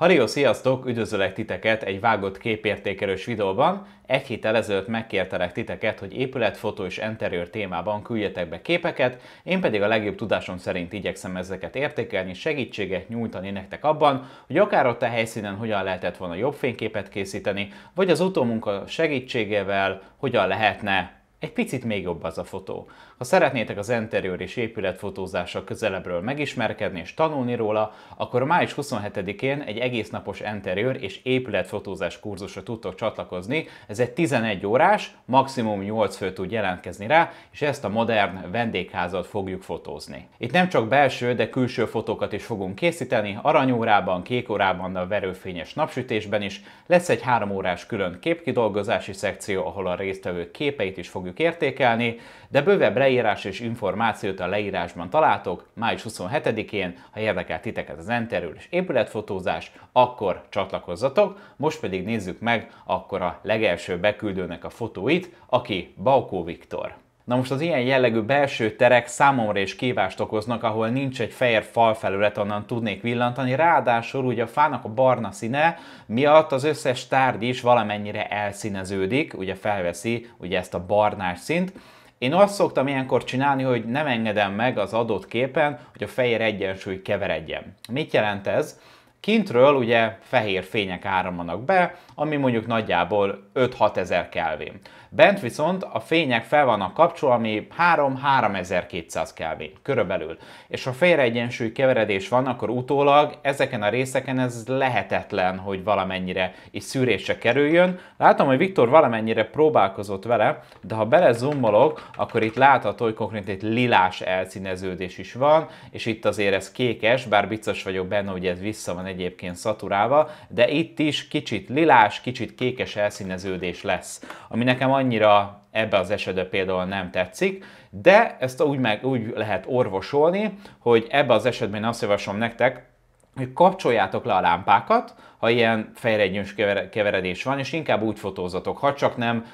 Hario, sziasztok! Üdvözöllek titeket egy vágott képértékelős videóban. Egy héttel ezelőtt megkértelek titeket, hogy épületfotó és interiőr témában küldjetek be képeket, én pedig a legjobb tudásom szerint igyekszem ezeket értékelni, segítséget nyújtani nektek abban, hogy akár ott a helyszínen hogyan lehetett volna jobb fényképet készíteni, vagy az utómunka segítségével hogyan lehetne egy picit még jobb az a fotó. Ha szeretnétek az interiőr és épületfotózással közelebbről megismerkedni és tanulni róla, akkor május 27-én egy egész napos interiőr és épületfotózás kurzusra tudtok csatlakozni. Ez egy 11 órás, maximum 8 fő tud jelentkezni rá, és ezt a modern vendégházat fogjuk fotózni. Itt nem csak belső, de külső fotókat is fogunk készíteni, aranyórában, kékórában, a verőfényes napsütésben is. Lesz egy 3 órás külön képkidolgozási szekció, ahol a résztvevők képeit is fogjuk értékelni, de bővebb leírás és információt a leírásban találtok május 27-én, ha érdekel titeket az enterül és épületfotózás, akkor csatlakozzatok. Most pedig nézzük meg akkor a legelső beküldőnek a fotóit, aki Baukó Viktor. Na most az ilyen jellegű belső terek számomra is kívást okoznak, ahol nincs egy fehér falfelület, onnan tudnék villantani, ráadásul ugye a fának a barna színe miatt az összes tárgy is valamennyire elszíneződik, ugye felveszi ugye ezt a barnás szint, én azt szoktam ilyenkor csinálni, hogy nem engedem meg az adott képen, hogy a fehér egyensúly keveredjen. Mit jelent ez? Kintről ugye fehér fények áramlanak be, ami mondjuk nagyjából 5-6 ezer Kelvin. Bent viszont a fények fel vannak kapcsolva, ami 3-3200 Kelvin körülbelül. És ha félreegyensúly keveredés van, akkor utólag ezeken a részeken ez lehetetlen, hogy valamennyire is szűrésre kerüljön. Látom, hogy Viktor valamennyire próbálkozott vele, de ha belezoomolok, akkor itt látható, hogy konkrétan egy lilás elszíneződés is van, és itt azért ez kékes, bár biztos vagyok benne, hogy ez vissza van egyébként szaturálva, de itt is kicsit lilás, kicsit kékes elszíneződés lesz, ami nekem annyira ebbe az esetben például nem tetszik, de ezt úgy, meg, úgy lehet orvosolni, hogy ebbe az esetben azt javaslom nektek, hogy kapcsoljátok le a lámpákat, ha ilyen fejregyős keveredés van, és inkább úgy fotózatok, ha csak nem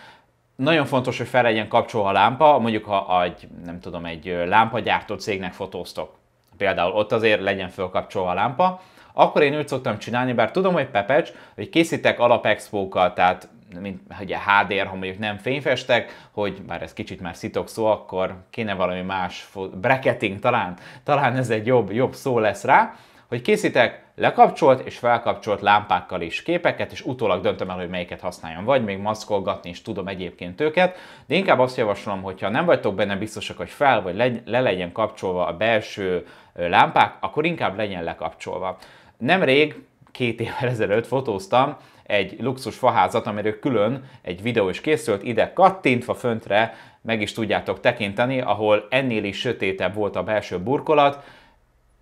nagyon fontos, hogy fel legyen kapcsolva a lámpa, mondjuk ha egy, nem tudom, egy lámpagyártó cégnek fotóztok. Például ott azért legyen fölkapcsolva a lámpa, akkor én úgy szoktam csinálni, bár tudom, hogy Pepecs, hogy készítek alapexpókkal, tehát mint ugye HDR, ha mondjuk nem fényfestek, hogy bár ez kicsit már szitok szó, akkor kéne valami más, bracketing talán, talán ez egy jobb, jobb szó lesz rá, hogy készítek lekapcsolt és felkapcsolt lámpákkal is képeket, és utólag döntöm el, hogy melyiket használjon. Vagy még maszkolgatni is tudom egyébként őket, de inkább azt javaslom, hogyha nem vagytok benne biztosak, hogy fel vagy le legyen kapcsolva a belső lámpák, akkor inkább legyen lekapcsolva. Nemrég, két évvel ezelőtt fotóztam egy luxus faházat, amiről külön egy videó is készült, ide kattintva föntre meg is tudjátok tekinteni, ahol ennél is sötétebb volt a belső burkolat,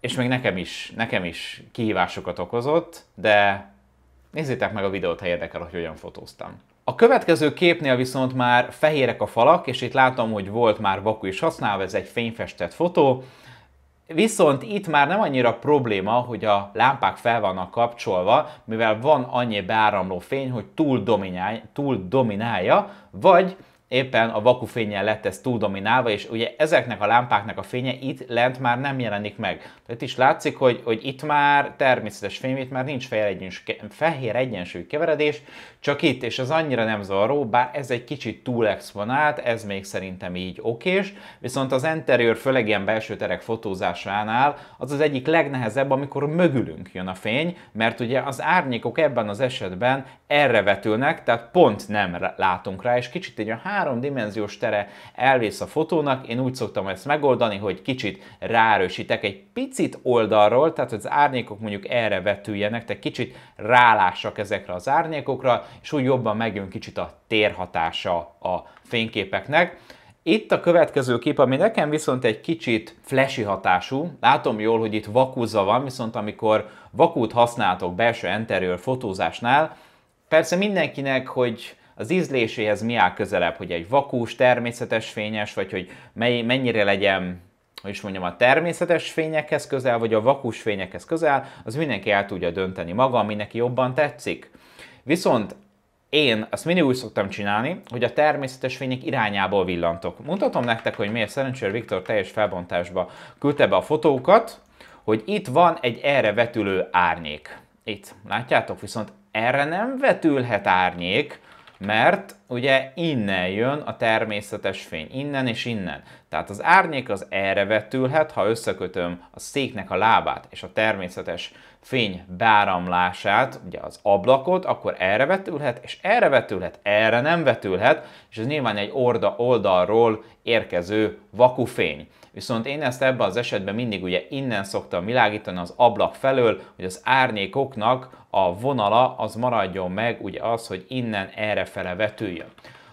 és még nekem is, nekem is kihívásokat okozott, de nézzétek meg a videót, ha érdekel, hogy hogyan fotóztam. A következő képnél viszont már fehérek a falak, és itt látom, hogy volt már vaku is használva, ez egy fényfestett fotó, Viszont itt már nem annyira probléma, hogy a lámpák fel vannak kapcsolva, mivel van annyi beáramló fény, hogy túl, dominálja, túl dominálja, vagy éppen a vakufényen lett ez túl dominálva, és ugye ezeknek a lámpáknak a fénye itt lent már nem jelenik meg. Tehát is látszik, hogy, hogy itt már természetes fény, már nincs fehér, egyens, fehér egyensúly keveredés, csak itt, és az annyira nem zavaró, bár ez egy kicsit túl exponált, ez még szerintem így okés, viszont az interiőr, főleg ilyen belső terek fotózásánál az az egyik legnehezebb, amikor mögülünk jön a fény, mert ugye az árnyékok ebben az esetben erre vetülnek, tehát pont nem látunk rá, és kicsit egy a háromdimenziós tere elvész a fotónak. Én úgy szoktam ezt megoldani, hogy kicsit ráerősítek egy picit oldalról, tehát az árnyékok mondjuk erre vetüljenek, tehát kicsit rálássak ezekre az árnyékokra, és úgy jobban megjön kicsit a térhatása a fényképeknek. Itt a következő kép, ami nekem viszont egy kicsit flashy hatású, látom jól, hogy itt vakúza van, viszont amikor vakút használtok belső interior fotózásnál, persze mindenkinek, hogy az ízléséhez mi áll közelebb, hogy egy vakús, természetes fényes, vagy hogy mely, mennyire legyen hogy is mondjam, a természetes fényekhez közel, vagy a vakus fényekhez közel, az mindenki el tudja dönteni maga, ami neki jobban tetszik. Viszont én azt mindig úgy szoktam csinálni, hogy a természetes fények irányából villantok. Mutatom nektek, hogy miért szerencsére Viktor teljes felbontásba küldte be a fotókat, hogy itt van egy erre vetülő árnyék. Itt, látjátok? Viszont erre nem vetülhet árnyék, mert ugye innen jön a természetes fény, innen és innen. Tehát az árnyék az erre vetülhet, ha összekötöm a széknek a lábát és a természetes fény beáramlását, ugye az ablakot, akkor erre vetülhet, és erre vetülhet, erre nem vetülhet, és ez nyilván egy orda, oldalról érkező vakufény. Viszont én ezt ebben az esetben mindig ugye innen szoktam világítani az ablak felől, hogy az árnyékoknak a vonala az maradjon meg, ugye az, hogy innen erre fele vetüljön.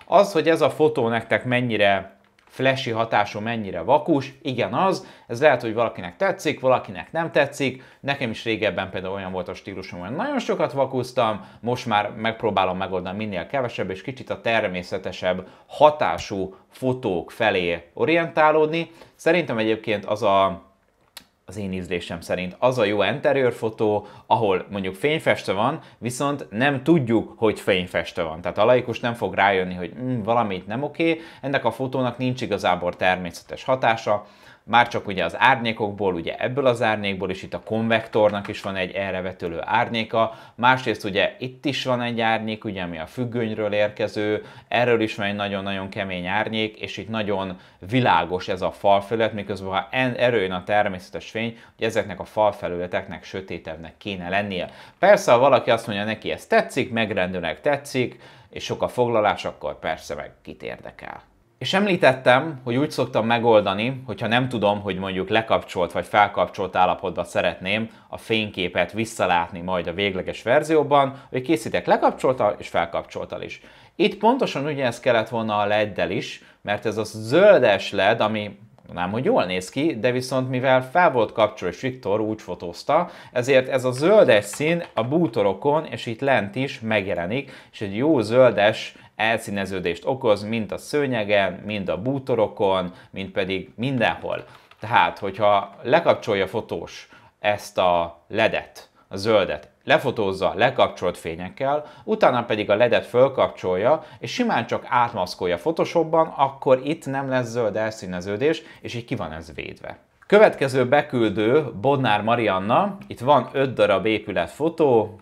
Az, hogy ez a fotó nektek mennyire flashy hatású, mennyire vakus, igen az, ez lehet, hogy valakinek tetszik, valakinek nem tetszik, nekem is régebben például olyan volt a stílusom, hogy nagyon sokat vakusztam, most már megpróbálom megoldani minél kevesebb, és kicsit a természetesebb hatású fotók felé orientálódni. Szerintem egyébként az a az én ízlésem szerint. Az a jó interior fotó, ahol mondjuk fényfestő van, viszont nem tudjuk, hogy fényfestő van. Tehát a laikus nem fog rájönni, hogy mm, valamit nem oké, ennek a fotónak nincs igazából természetes hatása, már csak ugye az árnyékokból, ugye ebből az árnyékból is itt a konvektornak is van egy erre vetülő árnyéka, másrészt ugye itt is van egy árnyék, ugye ami a függönyről érkező, erről is van egy nagyon-nagyon kemény árnyék, és itt nagyon világos ez a falfelület, miközben ha erről jön a természetes fény, hogy ezeknek a falfelületeknek sötétebbnek kéne lennie. Persze, ha valaki azt mondja neki, ez tetszik, megrendőnek tetszik, és sok a foglalás, akkor persze meg kit érdekel. És említettem, hogy úgy szoktam megoldani, hogyha nem tudom, hogy mondjuk lekapcsolt vagy felkapcsolt állapotban szeretném a fényképet visszalátni majd a végleges verzióban, hogy készítek lekapcsoltal és felkapcsoltal is. Itt pontosan ugyanez kellett volna a LED-del is, mert ez a zöldes LED, ami nem, hogy jól néz ki, de viszont mivel fel volt kapcsolva, és Viktor úgy fotózta, ezért ez a zöldes szín a bútorokon, és itt lent is megjelenik, és egy jó zöldes elszíneződést okoz, mint a szőnyegen, mind a bútorokon, mint pedig mindenhol. Tehát, hogyha lekapcsolja fotós ezt a ledet, a zöldet, lefotózza lekapcsolt fényekkel, utána pedig a ledet fölkapcsolja, és simán csak átmaszkolja Photoshopban, akkor itt nem lesz zöld elszíneződés, és így ki van ez védve. Következő beküldő Bodnár Marianna, itt van 5 darab épületfotó,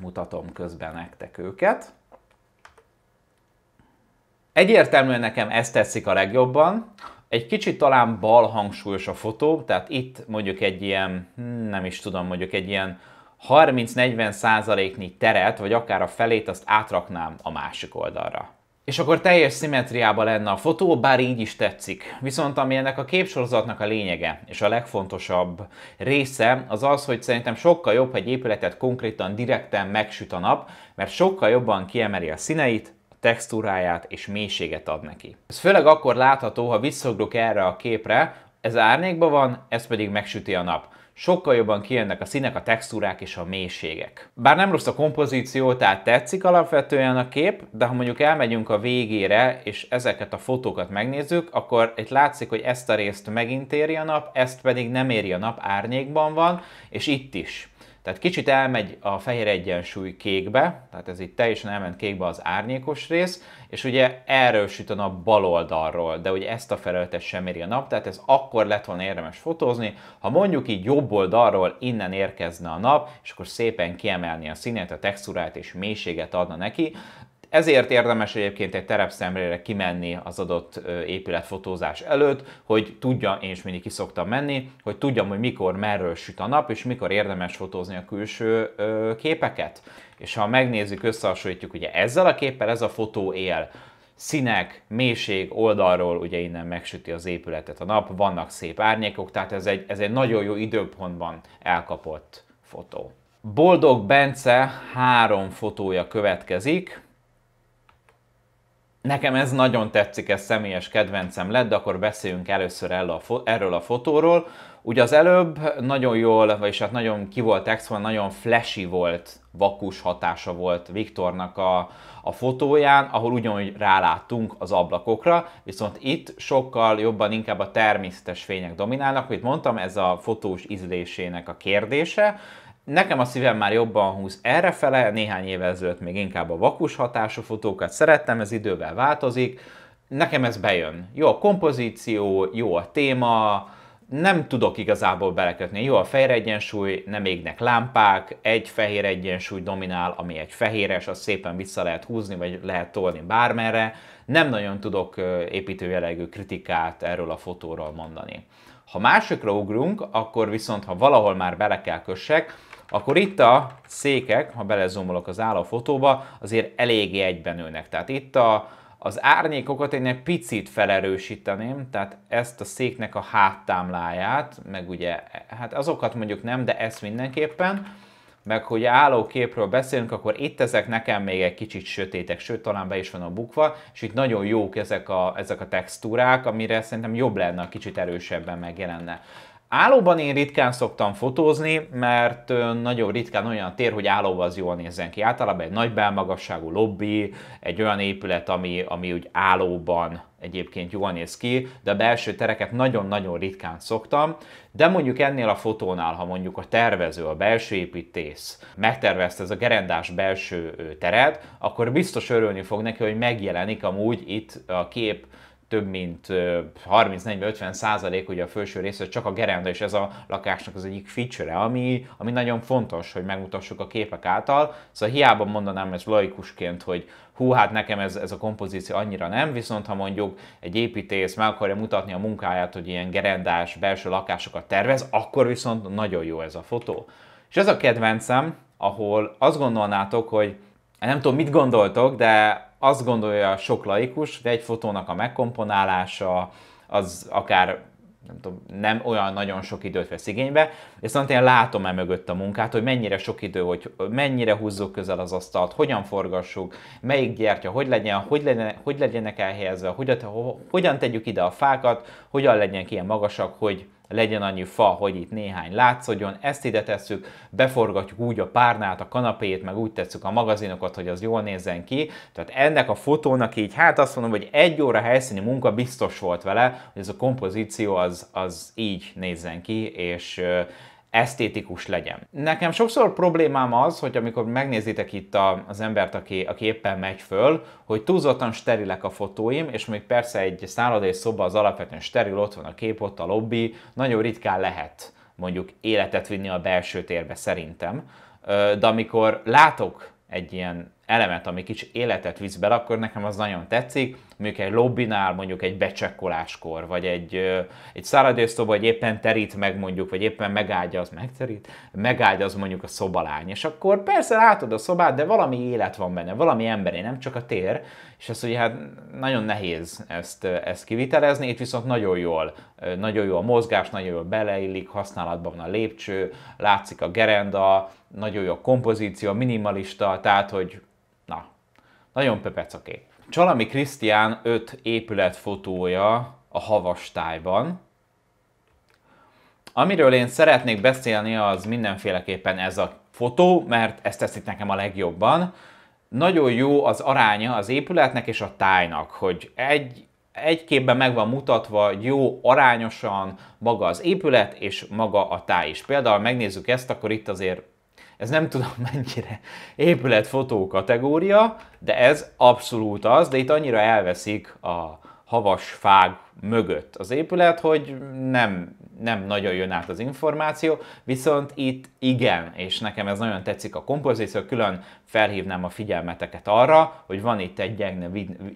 mutatom közben nektek őket. Egyértelműen nekem ezt tetszik a legjobban. Egy kicsit talán bal hangsúlyos a fotó, tehát itt mondjuk egy ilyen, hm, nem is tudom, mondjuk egy ilyen 30-40 százaléknyi teret, vagy akár a felét, azt átraknám a másik oldalra. És akkor teljes szimmetriában lenne a fotó, bár így is tetszik. Viszont ami ennek a képsorozatnak a lényege, és a legfontosabb része, az az, hogy szerintem sokkal jobb, hogy egy épületet konkrétan direkten megsüt a nap, mert sokkal jobban kiemeli a színeit, textúráját és mélységet ad neki. Ez főleg akkor látható, ha visszaugrok erre a képre, ez árnyékban van, ez pedig megsüti a nap. Sokkal jobban kijönnek a színek, a textúrák és a mélységek. Bár nem rossz a kompozíció, tehát tetszik alapvetően a kép, de ha mondjuk elmegyünk a végére, és ezeket a fotókat megnézzük, akkor itt látszik, hogy ezt a részt megint éri a nap, ezt pedig nem éri a nap, árnyékban van, és itt is. Tehát kicsit elmegy a fehér egyensúly kékbe, tehát ez itt teljesen elment kékbe az árnyékos rész, és ugye erről süt a nap bal oldalról, de ugye ezt a felületet sem éri a nap, tehát ez akkor lett volna érdemes fotózni, ha mondjuk így jobb oldalról innen érkezne a nap, és akkor szépen kiemelni a színet, a textúrát és mélységet adna neki, ezért érdemes egyébként egy terepszemlére kimenni az adott épület fotózás előtt, hogy tudja, én is mindig ki menni, hogy tudjam, hogy mikor, merről süt a nap, és mikor érdemes fotózni a külső képeket. És ha megnézzük, összehasonlítjuk, ugye ezzel a képpel ez a fotó él, színek, mélység oldalról ugye innen megsüti az épületet a nap, vannak szép árnyékok, tehát ez egy, ez egy nagyon jó időpontban elkapott fotó. Boldog Bence három fotója következik. Nekem ez nagyon tetszik, ez személyes kedvencem lett, de akkor beszéljünk először erről a fotóról. Ugye az előbb nagyon jól, vagyis hát nagyon ki volt expo, nagyon flashy volt, vakus hatása volt Viktornak a, a fotóján, ahol ugyanúgy ráláttunk az ablakokra, viszont itt sokkal jobban inkább a természetes fények dominálnak, hogy mondtam, ez a fotós ízlésének a kérdése, Nekem a szívem már jobban húz errefele, néhány évvel ezelőtt még inkább a vakus hatású fotókat szerettem, ez idővel változik. Nekem ez bejön. Jó a kompozíció, jó a téma, nem tudok igazából belekötni. Jó a fehér egyensúly, nem égnek lámpák, egy fehér egyensúly dominál, ami egy fehéres, azt szépen vissza lehet húzni, vagy lehet tolni bármerre. Nem nagyon tudok építőjelegű kritikát erről a fotóról mondani. Ha másikra ugrunk, akkor viszont, ha valahol már bele kell kössek, akkor itt a székek, ha belezomolok az álló fotóba, azért eléggé egyben ülnek. Tehát itt a, az árnyékokat én egy picit felerősíteném, tehát ezt a széknek a háttámláját, meg ugye, hát azokat mondjuk nem, de ezt mindenképpen, meg hogy álló képről beszélünk, akkor itt ezek nekem még egy kicsit sötétek, sőt talán be is van a bukva, és itt nagyon jók ezek a, ezek a textúrák, amire szerintem jobb lenne, kicsit erősebben megjelenne. Állóban én ritkán szoktam fotózni, mert nagyon ritkán olyan tér, hogy állóban az jól nézzen ki. Általában egy nagy belmagasságú lobby, egy olyan épület, ami, ami úgy állóban egyébként jól néz ki, de a belső tereket nagyon-nagyon ritkán szoktam, de mondjuk ennél a fotónál, ha mondjuk a tervező, a belső építész megtervezte ez a gerendás belső teret, akkor biztos örülni fog neki, hogy megjelenik amúgy itt a kép több mint 30-40-50 százalék ugye a felső része csak a gerenda, és ez a lakásnak az egyik feature ami, ami nagyon fontos, hogy megmutassuk a képek által. Szóval hiába mondanám ezt laikusként, hogy hú, hát nekem ez, ez a kompozíció annyira nem, viszont ha mondjuk egy építész meg akarja mutatni a munkáját, hogy ilyen gerendás belső lakásokat tervez, akkor viszont nagyon jó ez a fotó. És ez a kedvencem, ahol azt gondolnátok, hogy nem tudom, mit gondoltok, de azt gondolja sok laikus, hogy egy fotónak a megkomponálása az akár nem, tudom, nem olyan nagyon sok időt vesz igénybe, viszont én látom e mögött a munkát, hogy mennyire sok idő, hogy mennyire húzzuk közel az asztalt, hogyan forgassuk, melyik gyertya, hogy legyen, hogy, legyen, hogy legyenek elhelyezve, hogyan, hogyan tegyük ide a fákat, hogyan legyenek ilyen magasak, hogy legyen annyi fa, hogy itt néhány látszódjon, ezt ide tesszük, beforgatjuk úgy a párnát, a kanapét, meg úgy tesszük a magazinokat, hogy az jól nézzen ki. Tehát ennek a fotónak így, hát azt mondom, hogy egy óra helyszíni munka biztos volt vele, hogy ez a kompozíció az, az így nézzen ki, és esztétikus legyen. Nekem sokszor problémám az, hogy amikor megnézitek itt a, az embert, aki, aki éppen megy föl, hogy túlzottan sterilek a fotóim, és még persze egy szállodai szoba az alapvetően steril, ott van a kép, ott a lobby, nagyon ritkán lehet mondjuk életet vinni a belső térbe szerintem. De amikor látok egy ilyen elemet, ami kicsi életet visz bele, akkor nekem az nagyon tetszik. Mondjuk egy lobbinál, mondjuk egy becsekkoláskor, vagy egy, egy száradészszoba, vagy éppen terít meg mondjuk, vagy éppen megágyaz, megterít, megágyaz mondjuk a szobalány. És akkor persze látod a szobát, de valami élet van benne, valami emberi, nem csak a tér, és ezt ugye hát nagyon nehéz ezt, ezt kivitelezni, itt viszont nagyon jól, nagyon jó a mozgás, nagyon jól beleillik, használatban van a lépcső, látszik a gerenda, nagyon jó a kompozíció, minimalista, tehát hogy nagyon pepec a kép. Csalami Krisztián 5 épület fotója a havastályban. Amiről én szeretnék beszélni, az mindenféleképpen ez a fotó, mert ezt teszik nekem a legjobban. Nagyon jó az aránya az épületnek és a tájnak, hogy egy, egy képben meg van mutatva jó arányosan maga az épület és maga a táj is. Például megnézzük ezt, akkor itt azért ez nem tudom mennyire épületfotó kategória, de ez abszolút az, de itt annyira elveszik a havas fág mögött az épület, hogy nem, nem nagyon jön át az információ, viszont itt igen, és nekem ez nagyon tetszik a kompozíció, külön felhívnám a figyelmeteket arra, hogy van itt egy gyenge,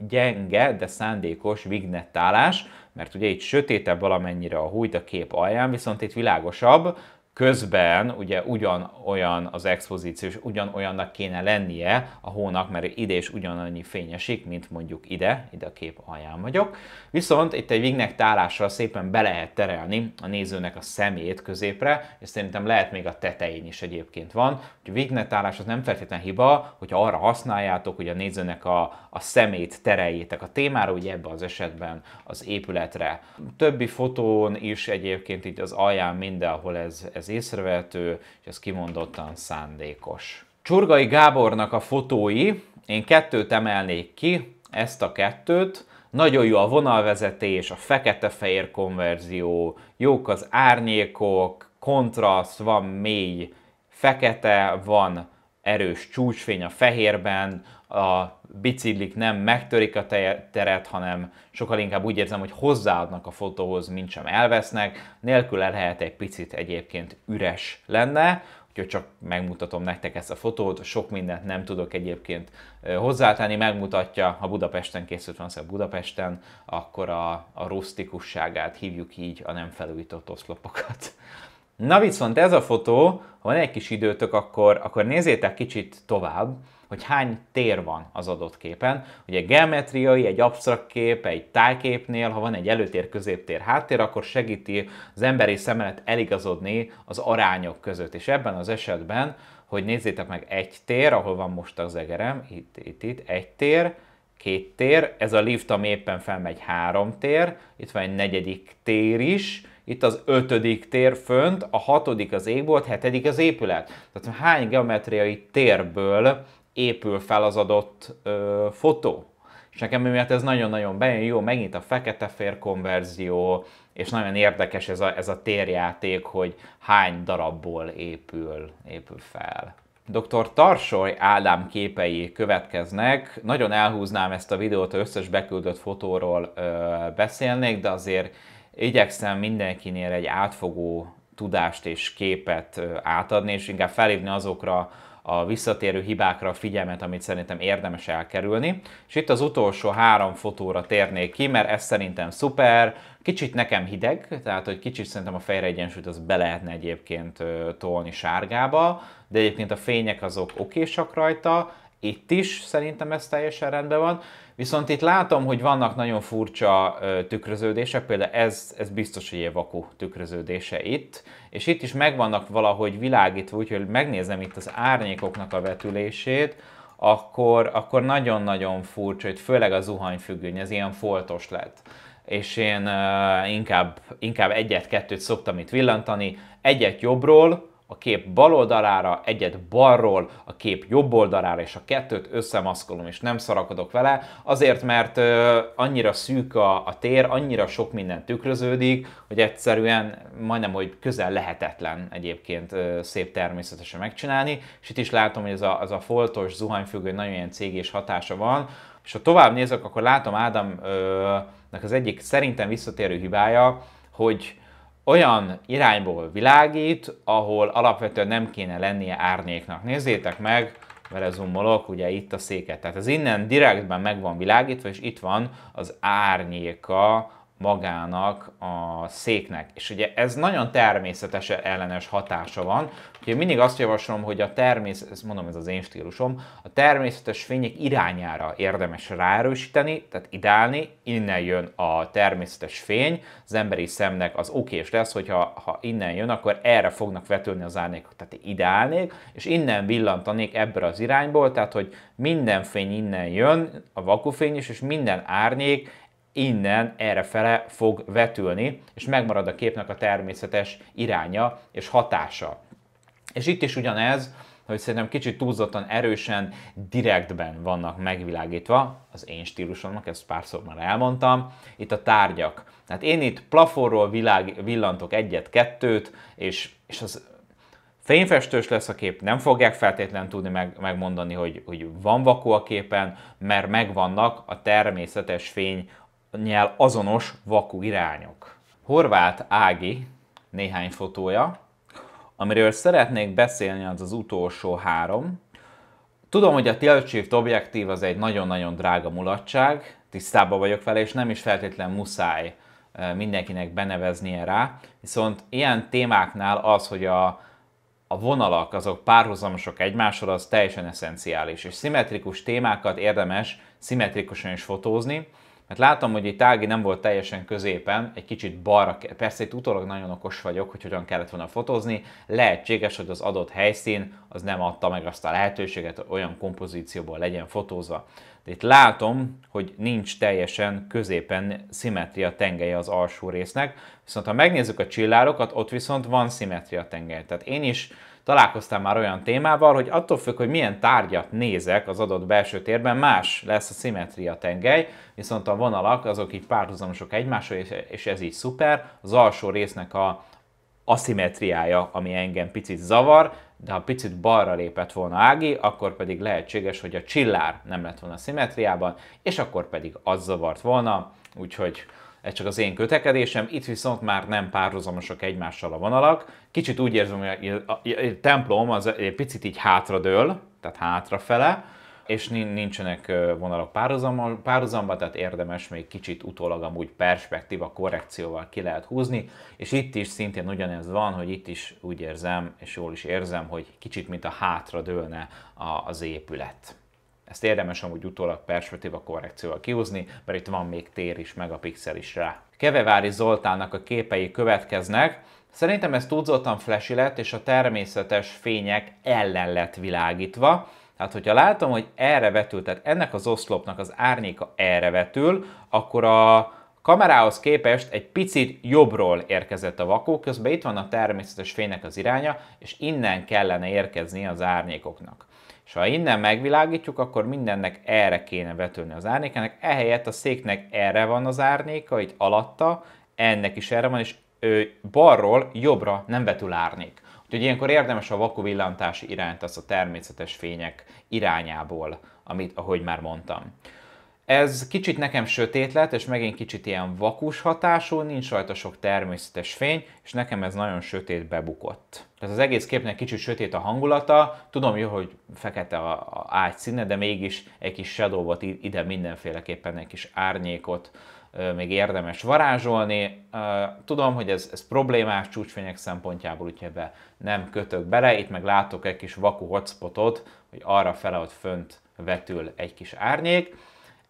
gyenge de szándékos vignettálás, mert ugye itt sötétebb valamennyire a hújt a kép alján, viszont itt világosabb, Közben ugye ugyanolyan az expozíció, és ugyanolyannak kéne lennie a hónak, mert ide is ugyanannyi fényesik, mint mondjuk ide, ide a kép alján vagyok. Viszont itt egy vignek tálással szépen be lehet terelni a nézőnek a szemét középre, és szerintem lehet még a tetején is egyébként van. Úgyhogy vignek tálás az nem feltétlenül hiba, hogyha arra használjátok, hogy a nézőnek a, a szemét tereljétek a témára, ugye ebben az esetben az épületre. Többi fotón is egyébként itt az alján mindenhol ez ez észrevehető, és ez kimondottan szándékos. Csurgai Gábornak a fotói, én kettőt emelnék ki, ezt a kettőt, nagyon jó a vonalvezetés, a fekete-fehér konverzió, jók az árnyékok, kontraszt, van mély fekete, van erős csúcsfény a fehérben, a biciklik nem megtörik a teret, hanem sokkal inkább úgy érzem, hogy hozzáadnak a fotóhoz, mint sem elvesznek. Nélküle lehet egy picit egyébként üres lenne, úgyhogy csak megmutatom nektek ezt a fotót, sok mindent nem tudok egyébként hozzátenni, megmutatja, ha Budapesten készült van, szóval Budapesten, akkor a, a rustikusságát hívjuk így a nem felújított oszlopokat. Na viszont ez a fotó, ha van egy kis időtök, akkor, akkor nézzétek kicsit tovább, hogy hány tér van az adott képen. Ugye geometriai, egy absztrakt kép, egy tájképnél, ha van egy előtér, középtér, háttér, akkor segíti az emberi szemelet eligazodni az arányok között. És ebben az esetben, hogy nézzétek meg egy tér, ahol van most az egerem, itt, itt, itt, egy tér, két tér, ez a lift, ami éppen felmegy három tér, itt van egy negyedik tér is, itt az ötödik tér fönt, a hatodik az égbolt, hetedik az épület. Tehát hány geometriai térből épül fel az adott ö, fotó. És nekem miatt ez nagyon-nagyon bejön, jó, megint a fekete-fér konverzió, és nagyon érdekes ez a, ez a térjáték, hogy hány darabból épül, épül fel. Dr. Tarsoly Ádám képei következnek. Nagyon elhúznám ezt a videót, összes beküldött fotóról ö, beszélnék, de azért igyekszem mindenkinél egy átfogó tudást és képet átadni, és inkább felhívni azokra a visszatérő hibákra a figyelmet, amit szerintem érdemes elkerülni. És itt az utolsó három fotóra térnék ki, mert ez szerintem szuper, kicsit nekem hideg, tehát hogy kicsit szerintem a fejre egyensúlyt az be lehetne egyébként tolni sárgába, de egyébként a fények azok okésak rajta, itt is szerintem ez teljesen rendben van. Viszont itt látom, hogy vannak nagyon furcsa tükröződések, például ez, ez biztos, hogy vaku tükröződése itt, és itt is megvannak valahogy világítva, úgyhogy megnézem itt az árnyékoknak a vetülését, akkor, akkor nagyon-nagyon furcsa, hogy főleg a zuhanyfüggöny, ez ilyen foltos lett. És én uh, inkább, inkább egyet-kettőt szoktam itt villantani, egyet jobbról, a kép bal oldalára, egyet balról, a kép jobb oldalára, és a kettőt összemaszkolom, és nem szarakodok vele, azért, mert ö, annyira szűk a, a tér, annyira sok minden tükröződik, hogy egyszerűen majdnem, hogy közel lehetetlen egyébként ö, szép természetesen megcsinálni, és itt is látom, hogy ez a, ez a foltos zuhanyfüggő nagyon ilyen cégés hatása van, és ha tovább nézek, akkor látom Ádámnak az egyik szerintem visszatérő hibája, hogy olyan irányból világít, ahol alapvetően nem kéne lennie árnyéknak. Nézzétek meg, vele zoomolok, ugye itt a széket. Tehát ez innen direktben meg van világítva, és itt van az árnyéka magának a széknek. És ugye ez nagyon természetes ellenes hatása van. Ugye mindig azt javaslom, hogy a természetes, mondom ez az én stílusom, a természetes fények irányára érdemes ráerősíteni, tehát ideálni, innen jön a természetes fény, az emberi szemnek az okés lesz, hogyha ha innen jön, akkor erre fognak vetülni az árnyékok, tehát ideálnék, és innen villantanék ebből az irányból, tehát hogy minden fény innen jön, a vakufény is, és minden árnyék innen erre fele fog vetülni, és megmarad a képnek a természetes iránya és hatása. És itt is ugyanez, hogy szerintem kicsit túlzottan erősen direktben vannak megvilágítva, az én stílusomnak, ezt párszor már elmondtam, itt a tárgyak. Tehát én itt plafonról világ, villantok egyet-kettőt, és, és az fényfestős lesz a kép, nem fogják feltétlenül tudni meg, megmondani, hogy, hogy van vakó a képen, mert megvannak a természetes fény nyel azonos vaku irányok. Horváth Ági néhány fotója, amiről szeretnék beszélni, az az utolsó három. Tudom, hogy a tilt objektív az egy nagyon-nagyon drága mulatság, tisztában vagyok vele, és nem is feltétlenül muszáj mindenkinek beneveznie rá, viszont ilyen témáknál az, hogy a, a vonalak azok párhuzamosak egymással, az teljesen eszenciális, és szimmetrikus témákat érdemes szimmetrikusan is fotózni, mert látom, hogy itt Ági nem volt teljesen középen, egy kicsit balra, persze itt utólag nagyon okos vagyok, hogy hogyan kellett volna fotózni, lehetséges, hogy az adott helyszín az nem adta meg azt a lehetőséget, hogy olyan kompozícióból legyen fotózva. De itt látom, hogy nincs teljesen középen szimmetria tengelye az alsó résznek, viszont ha megnézzük a csillárokat, ott viszont van szimmetria tengelye. Tehát én is találkoztam már olyan témával, hogy attól függ, hogy milyen tárgyat nézek az adott belső térben, más lesz a szimmetria tengely, viszont a vonalak azok így párhuzamosok egymással, és ez így szuper. Az alsó résznek a aszimetriája, ami engem picit zavar, de ha picit balra lépett volna Ági, akkor pedig lehetséges, hogy a csillár nem lett volna szimmetriában, és akkor pedig az zavart volna, úgyhogy ez csak az én kötekedésem, itt viszont már nem párhuzamosak egymással a vonalak. Kicsit úgy érzem, hogy a, templom az egy picit így hátradől, tehát hátrafele, és nincsenek vonalak párhuzamban, tehát érdemes még kicsit utólag amúgy perspektíva korrekcióval ki lehet húzni, és itt is szintén ugyanez van, hogy itt is úgy érzem, és jól is érzem, hogy kicsit mint a hátra dőlne az épület. Ezt érdemes amúgy utólag perspektíva korrekcióval kihúzni, mert itt van még tér is, meg a pixel is rá. Kevevári Zoltánnak a képei következnek. Szerintem ez túlzottan flashy lett, és a természetes fények ellen lett világítva. Tehát, hogyha látom, hogy erre vetül, tehát ennek az oszlopnak az árnyéka erre vetül, akkor a kamerához képest egy picit jobbról érkezett a vakó, közben itt van a természetes fénynek az iránya, és innen kellene érkezni az árnyékoknak. És ha innen megvilágítjuk, akkor mindennek erre kéne vetülni az árnyékának, ehelyett a széknek erre van az árnyéka, itt alatta, ennek is erre van, és ő balról jobbra nem vetül árnyék. Úgyhogy ilyenkor érdemes a vakuvillantási irányt, az a természetes fények irányából, amit, ahogy már mondtam. Ez kicsit nekem sötét lett, és megint kicsit ilyen vakus hatású, nincs rajta sok természetes fény, és nekem ez nagyon sötét bebukott. Tehát az egész képnek kicsit sötét a hangulata, tudom jó, hogy fekete a, a ágy színe, de mégis egy kis shadow ide mindenféleképpen egy kis árnyékot még érdemes varázsolni. Tudom, hogy ez, ez problémás csúcsfények szempontjából, úgyhogy ebbe nem kötök bele. Itt meg látok egy kis vaku hotspotot, hogy arra fele ott fönt vetül egy kis árnyék.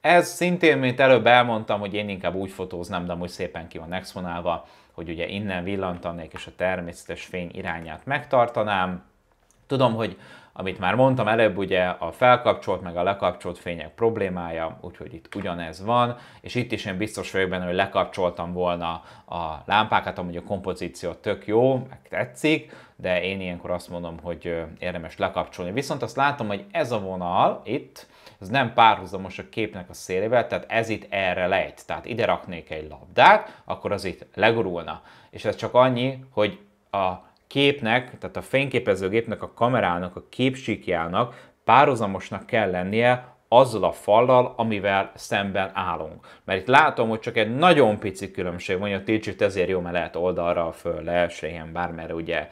Ez szintén, mint előbb elmondtam, hogy én inkább úgy fotóznám, de amúgy szépen ki van exponálva, hogy ugye innen villantanék és a természetes fény irányát megtartanám. Tudom, hogy amit már mondtam előbb, ugye a felkapcsolt meg a lekapcsolt fények problémája, úgyhogy itt ugyanez van, és itt is én biztos vagyok benne, hogy lekapcsoltam volna a lámpákat, amúgy a kompozíció tök jó, meg tetszik, de én ilyenkor azt mondom, hogy érdemes lekapcsolni. Viszont azt látom, hogy ez a vonal itt, ez nem párhuzamos a képnek a szélével, tehát ez itt erre lejt. Tehát ide raknék egy labdát, akkor az itt legurulna. És ez csak annyi, hogy a képnek, tehát a fényképezőgépnek, a kamerának, a képsíkjának párhuzamosnak kell lennie azzal a fallal, amivel szemben állunk. Mert itt látom, hogy csak egy nagyon pici különbség van, a tiltsit ezért jó, mert lehet oldalra, föl, le, sejhen, bármerre ugye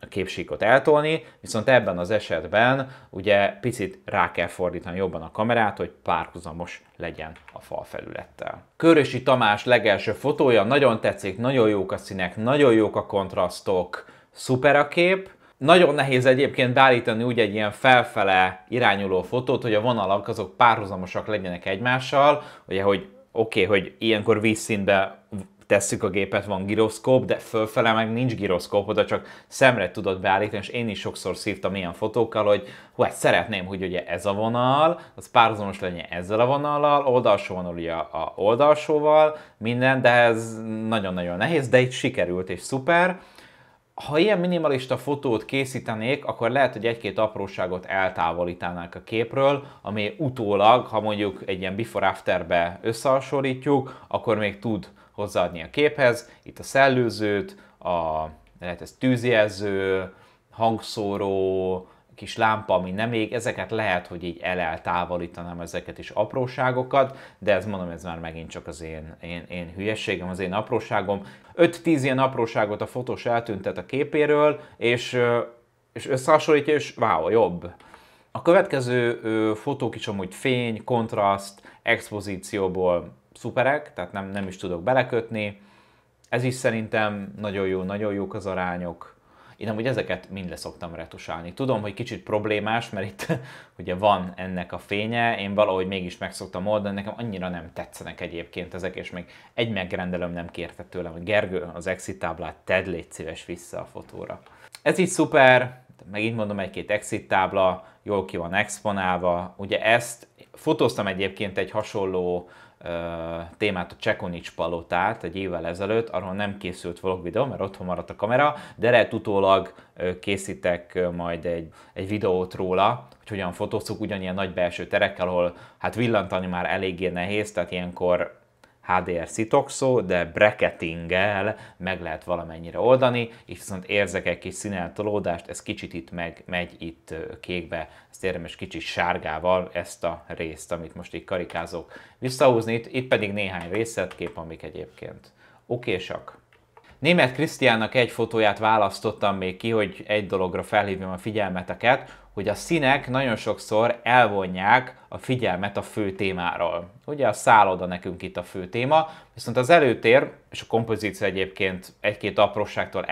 a képsíkot eltolni, viszont ebben az esetben ugye picit rá kell fordítani jobban a kamerát, hogy párhuzamos legyen a fal felülettel. Körösi Tamás legelső fotója, nagyon tetszik, nagyon jók a színek, nagyon jók a kontrasztok, szuper a kép, nagyon nehéz egyébként beállítani úgy egy ilyen felfele irányuló fotót, hogy a vonalak azok párhuzamosak legyenek egymással, ugye, hogy oké, okay, hogy ilyenkor vízszínbe tesszük a gépet, van gyroszkóp, de fölfele meg nincs gyroszkóp, oda csak szemre tudod beállítani, és én is sokszor szívtam ilyen fotókkal, hogy hú, hát szeretném, hogy ugye ez a vonal, az párhuzamos legyen ezzel a vonallal, oldalsó vonal ugye a oldalsóval, minden, de ez nagyon-nagyon nehéz, de itt sikerült, és szuper ha ilyen minimalista fotót készítenék, akkor lehet, hogy egy-két apróságot eltávolítanák a képről, ami utólag, ha mondjuk egy ilyen before-afterbe összehasonlítjuk, akkor még tud hozzáadni a képhez. Itt a szellőzőt, a, lehet ez tűzjelző, hangszóró, kis lámpa, ami nem ég, ezeket lehet, hogy így el eltávolítanám ezeket is apróságokat, de ez mondom, ez már megint csak az én, én, én hülyességem, az én apróságom. 5-10 ilyen apróságot a fotós eltüntet a képéről, és, és összehasonlítja, és wow, jobb. A következő ö, fotók is amúgy fény, kontraszt, expozícióból szuperek, tehát nem, nem is tudok belekötni. Ez is szerintem nagyon jó, nagyon jók az arányok. Én amúgy ezeket mind leszoktam retusálni. Tudom, hogy kicsit problémás, mert itt ugye van ennek a fénye, én valahogy mégis megszoktam oldani, nekem annyira nem tetszenek egyébként ezek, és még egy megrendelőm nem kérte tőlem, hogy Gergő, az exit táblát tedd légy szíves vissza a fotóra. Ez így szuper, megint mondom, egy-két exit tábla, jól ki van exponálva. Ugye ezt fotóztam egyébként egy hasonló témát, a Csekonics palotát egy évvel ezelőtt, arról nem készült vlog videó, mert otthon maradt a kamera, de lehet utólag készítek majd egy, egy videót róla, hogy hogyan fotózunk ugyanilyen nagy belső terekkel, ahol hát villantani már eléggé nehéz, tehát ilyenkor HDR szitokszó, de bracketinggel meg lehet valamennyire oldani, és viszont érzek egy kis színeltolódást, ez kicsit itt meg, megy itt kékbe, ezt érdemes kicsit sárgával ezt a részt, amit most így karikázok visszahúzni, itt, itt pedig néhány részletkép, amik egyébként okésak. Német Krisztiánnak egy fotóját választottam még ki, hogy egy dologra felhívjam a figyelmeteket, hogy a színek nagyon sokszor elvonják a figyelmet a fő témáról. Ugye a szálloda nekünk itt a fő téma, viszont az előtér és a kompozíció egyébként egy-két apróságtól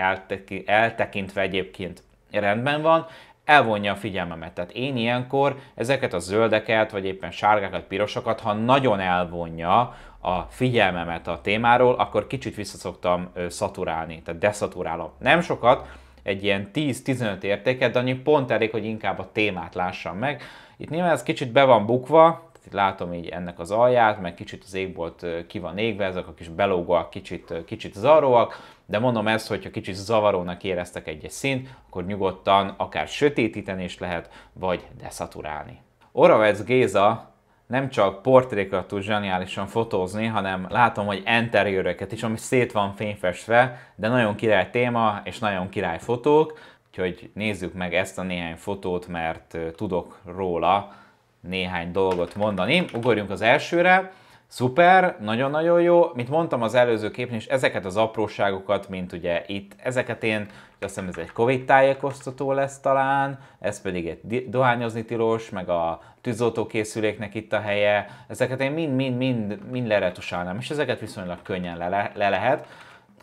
eltekintve egyébként rendben van, elvonja a figyelmemet. Tehát én ilyenkor ezeket a zöldeket, vagy éppen sárgákat, pirosokat, ha nagyon elvonja a figyelmemet a témáról, akkor kicsit visszaszoktam szaturálni, tehát deszaturálom. Nem sokat, egy ilyen 10-15 értéket, de annyi pont elég, hogy inkább a témát lássam meg. Itt nyilván ez kicsit be van bukva, itt látom így ennek az alját, meg kicsit az égbolt ki van égve, ezek a kis belógóak kicsit, kicsit zavaróak, de mondom ezt, hogyha kicsit zavarónak éreztek egy színt, akkor nyugodtan akár sötétíteni is lehet, vagy deszaturálni. Oravec Géza nem csak portrékat tud zseniálisan fotózni, hanem látom, hogy interiőröket is, ami szét van fényfestve, de nagyon király téma és nagyon király fotók, úgyhogy nézzük meg ezt a néhány fotót, mert tudok róla néhány dolgot mondani. Ugorjunk az elsőre. Szuper, nagyon-nagyon jó. Mint mondtam az előző képen is, ezeket az apróságokat, mint ugye itt, ezeket én, azt hiszem ez egy Covid tájékoztató lesz talán, ez pedig egy dohányozni tilos, meg a tűzoltókészüléknek itt a helye, ezeket én mind-mind-mind mind leretusálnám, és ezeket viszonylag könnyen le, le lehet.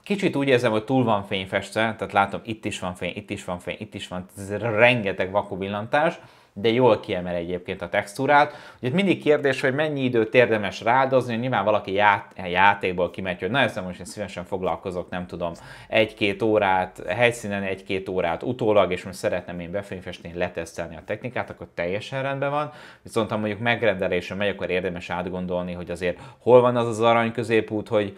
Kicsit úgy érzem, hogy túl van fényfestve, tehát látom, itt is van fény, itt is van fény, itt is van, ez rengeteg vakuvillantás, de jól kiemel egyébként a textúrát. Ugye mindig kérdés, hogy mennyi időt érdemes rádozni, nyilván valaki ját, játékból kimegy, hogy na ezzel most én szívesen foglalkozok, nem tudom, egy-két órát, helyszínen egy-két órát utólag, és most szeretném én befényfesteni, letesztelni a technikát, akkor teljesen rendben van. Viszont ha mondjuk megrendelésre megy, akkor érdemes átgondolni, hogy azért hol van az az arany középút, hogy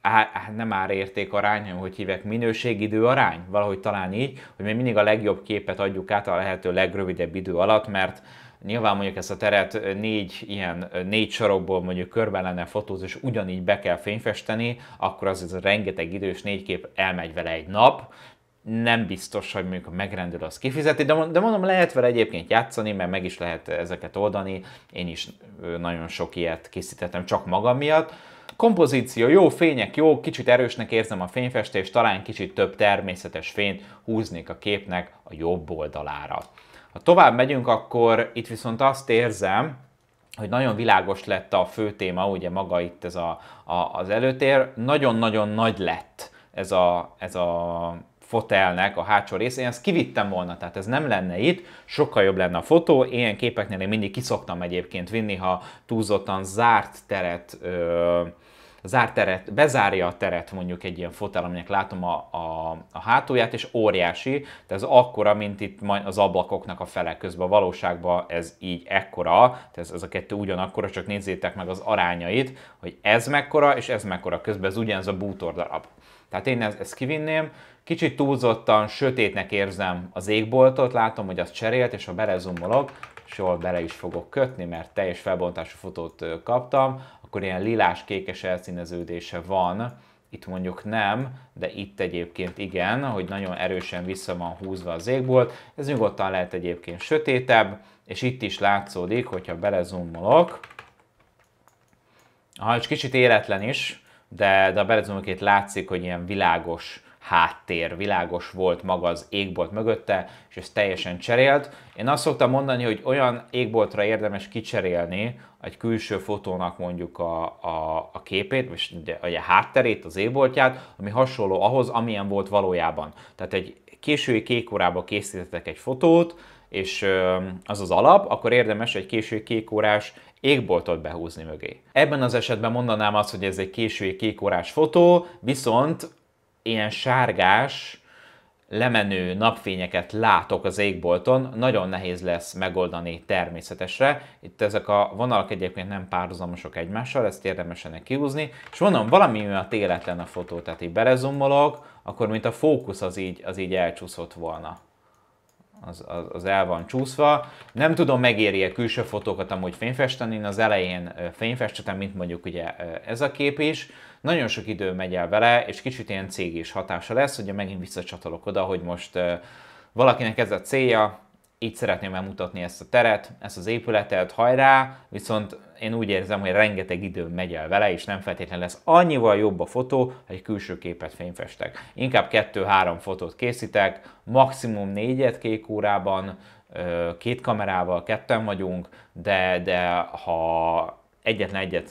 á, nem árérték arány, hanem hogy hívják minőségidő arány, valahogy talán így, hogy mi mindig a legjobb képet adjuk át a lehető legrövidebb idő alatt, mert nyilván mondjuk ezt a teret négy ilyen négy sarokból mondjuk körbe lenne fotóz, és ugyanígy be kell fényfesteni, akkor az ez a rengeteg idős négy kép elmegy vele egy nap, nem biztos, hogy mondjuk a megrendelő az kifizeti, de, de mondom, lehet vele egyébként játszani, mert meg is lehet ezeket oldani. Én is nagyon sok ilyet készítettem csak magam miatt. Kompozíció, jó fények, jó, kicsit erősnek érzem a fényfestést, talán kicsit több természetes fényt húznék a képnek a jobb oldalára. Ha tovább megyünk, akkor itt viszont azt érzem, hogy nagyon világos lett a fő téma, ugye maga itt ez a, a, az előtér, nagyon-nagyon nagy lett ez a, ez a fotelnek a hátsó részén, ezt kivittem volna, tehát ez nem lenne itt, sokkal jobb lenne a fotó, ilyen képeknél én mindig kiszoktam egyébként vinni, ha túlzottan zárt teret ö, zárt teret, bezárja a teret mondjuk egy ilyen fotel, aminek látom a, a, a hátulját, és óriási, tehát ez akkora, mint itt az ablakoknak a fele közben. A valóságban ez így ekkora, tehát ez, ez a kettő ugyanakkora, csak nézzétek meg az arányait, hogy ez mekkora, és ez mekkora, közben ez ugyanaz a bútor darab. Tehát én ezt, ezt kivinném, kicsit túlzottan sötétnek érzem az égboltot, látom, hogy az cserélt, és ha belezumolok, és jól bele is fogok kötni, mert teljes felbontású fotót kaptam, akkor ilyen lilás-kékes elszíneződése van, itt mondjuk nem, de itt egyébként igen, hogy nagyon erősen vissza van húzva az égbolt. Ez nyugodtan lehet egyébként sötétebb, és itt is látszódik, hogyha belezoomolok, ha kicsit életlen is, de, de a belezoomolok itt látszik, hogy ilyen világos háttér, világos volt maga az égbolt mögötte, és ez teljesen cserélt. Én azt szoktam mondani, hogy olyan égboltra érdemes kicserélni egy külső fotónak mondjuk a, a, a képét, és a hátterét, az égboltját, ami hasonló ahhoz, amilyen volt valójában. Tehát egy késői kék órában készítettek egy fotót, és az az alap, akkor érdemes egy késői kékórás égboltot behúzni mögé. Ebben az esetben mondanám azt, hogy ez egy késői kékórás fotó, viszont ilyen sárgás, lemenő napfényeket látok az égbolton, nagyon nehéz lesz megoldani természetesre. Itt ezek a vonalak egyébként nem párhuzamosok egymással, ezt érdemes ennek kiúzni. És mondom, valami a téletlen a fotó, tehát így belezumolok, akkor mint a fókusz az így, az így elcsúszott volna. Az, az, az el van csúszva. Nem tudom, megéri-e külső fotókat amúgy fényfesteni, én az elején fényfestetem, mint mondjuk ugye ez a kép is. Nagyon sok idő megy el vele, és kicsit ilyen cégés hatása lesz, ugye megint visszacsatolok oda, hogy most valakinek ez a célja, így szeretném elmutatni ezt a teret, ezt az épületet, hajrá, viszont én úgy érzem, hogy rengeteg idő megy el vele, és nem feltétlenül lesz annyival jobb a fotó, ha egy külső képet fényfestek. Inkább kettő-három fotót készítek, maximum négyet kék órában, két kamerával, ketten vagyunk, de, de ha egyetlen egyet